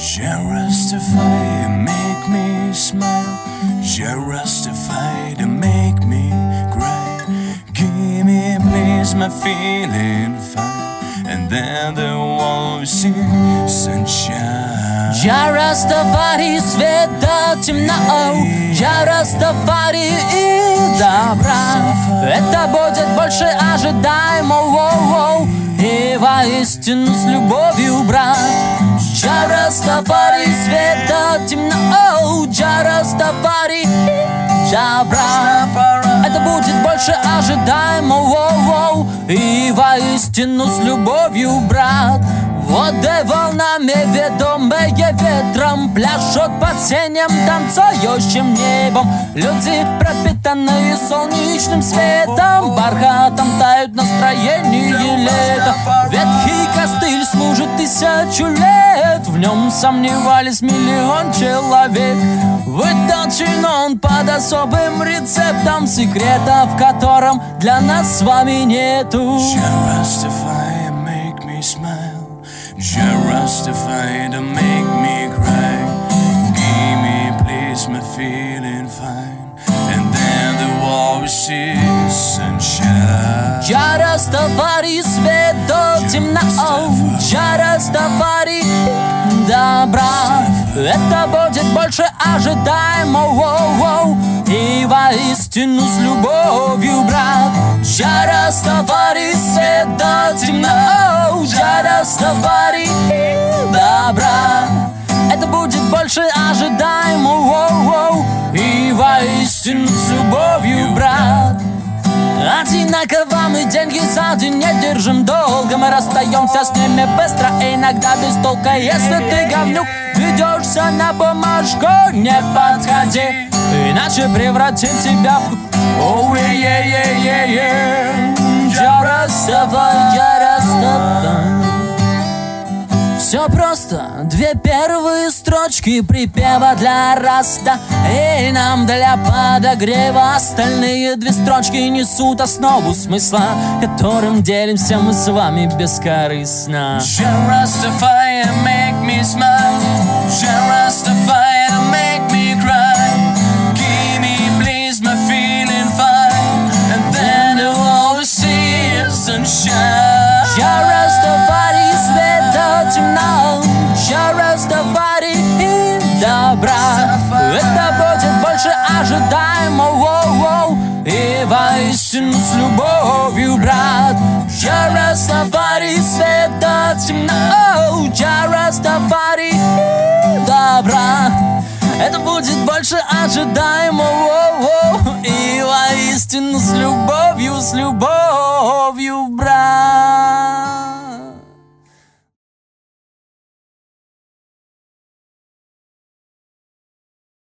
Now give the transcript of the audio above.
Justify, make me smile. Justify to make me cry. Give me, please, my feeling fine. And then there won't see sunshine. Я Растафари, света темна, я Растафари и добра. Это будет больше ожидаемого, и воистину с любовью, брат. Я Растафари, света темна, я Растафари. И добра. Это будет больше ожидаемого, и воистину с любовью, брат. Воды волнами ведомые ветром Пляшут под синим танцующим небом. Люди, пропитанные солнечным светом Бархатом тают настроение лета. Ветхий сомневались миллион человек Выточен он под особым рецептом Секрета, в котором для нас с вами нету Justify, make me smile. Justify to make me cry. Give me, please, my feeling fine. And then the wall will see sunshine. Я Растафари, свет до темна, я Растафари добра. Это будет больше ожидаемого. И воистину с любовью, брат. Я Растафари, свет до темна, я Растафари добра. Это будет больше ожидаемого. И воистину с любовью, брат. Одинаково мы деньги за день не держим долго. Мы расстаемся с ними быстро, иногда без толка. Если ты говнюк, ведешься на бумажку Не подходи, иначе превратим тебя в Оу, е е е е все просто, две первые строчки припева для раста. И нам для подогрева. Остальные две строчки несут основу смысла Которым делимся мы с вами бескорыстно. And make me smile. Добра Это будет больше ожидаемого И воистину с любовью, брат Я Растафари, свет до будет больше ожидаемого. И воистину с любовью, с любовью